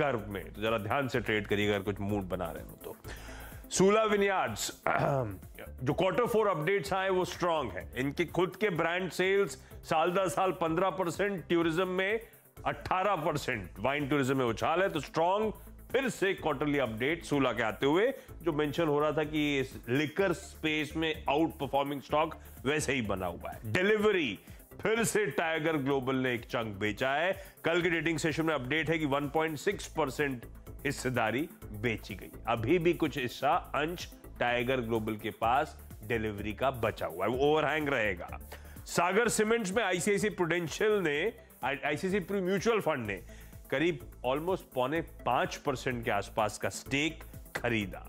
Curve में। तो जरा ध्यान से ट्रेड करिएगा, अगर कुछ मूड बना रहे हो तो। सूला विनियार्ड्स जो क्वार्टर फोर अपडेट्स आए, वो स्ट्रांग है। इनके खुद के ब्रांड सेल्स साल दर साल 15 परसेंट टूरिज़्म में 18 परसेंट वाइन टूरिज़्म में उछाल है। तो स्ट्रांग फिर से क्वार्टरली अपडेट सूला के आते हुए, जो मेंशन हो रहा था कि लिकर स्पेस में आउट परफॉर्मिंग स्टॉक वैसे ही बना हुआ है। डिलीवरी फिर से टाइगर ग्लोबल ने एक चंक बेचा है। कल के डेटिंग सेशन में अपडेट है कि 1.6 परसेंट हिस्सेदारी बेची गई। अभी भी कुछ हिस्सा, अंश, टाइगर ग्लोबल के पास डिलीवरी का बचा हुआ है। वो ओवरहैंग रहेगा। सागर सीमेंट्स में आईसीआईसी प्रोडेंशियल ने, आईसीआईसी म्यूचुअल फंड ने करीब ऑलमोस्ट पौने पाँच परसेंट के आसपास का स्टेक खरीदा।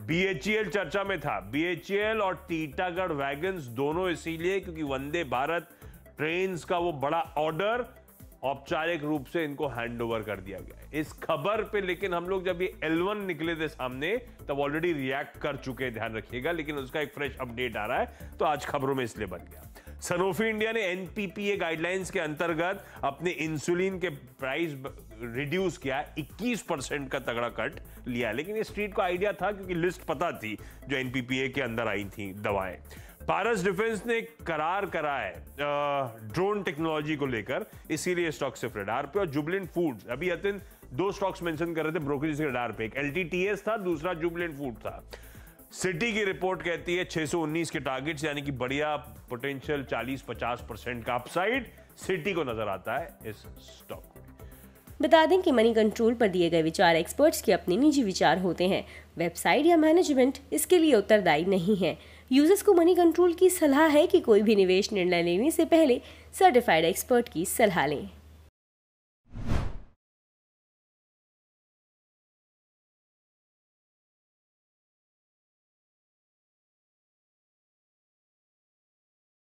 बीएचईएल चर्चा में था। बीएचईएल और टीटागढ़ वैगन्स दोनों इसीलिए क्योंकि वंदे भारत ट्रेन का वो बड़ा ऑर्डर औपचारिक रूप से इनको हैंड ओवर कर दिया गया इस खबर पे लेकिन हम लोग जब ये एल निकले थे सामने, तब ऑलरेडी रिएक्ट कर चुके ध्यान रखिएगा, लेकिन उसका एक फ्रेश अपडेट आ रहा है तो आज खबरों में इसलिए बन गया। सनोफी इंडिया ने एनपीपीए गाइडलाइंस के अंतर्गत अपने इंसुलिन के प्राइस रिड्यूस किया 21 परसेंट का तगड़ा कट लिया लेकिन ये स्ट्रीट को आइडिया था, क्योंकि लिस्ट पता थी जो एनपीपीए के अंदर आई थी दवाएँ। पारस डिफेंस ने करार करा है ड्रोन टेक्नोलॉजी को लेकर, इसीलिए स्टॉक सिर्फ़ रडार पे, और जुबलेंट फूड्स अभी अतिन दो स्टॉक्स मेंशन कर रहे थे ब्रोकरेज के रडार पे, एक एलटीटीएस था, दूसरा जुबलेंट फ़ूड था। सिटी की रिपोर्ट कहती है 619 के टारगेट्स यानी कि बढ़िया पोटेंशियल 40-50 परसेंट का अपसाइड सिटी को नज़र आता है इस स्टॉक बता दें कि मनी कंट्रोल पर दिए गए विचार एक्सपर्ट्स के अपने निजी विचार होते हैं। वेबसाइट या मैनेजमेंट इसके लिए उत्तरदायी नहीं है। यूज़र्स को मनी कंट्रोल की सलाह है कि कोई भी निवेश निर्णय लेने से पहले सर्टिफाइड एक्सपर्ट की सलाह लें।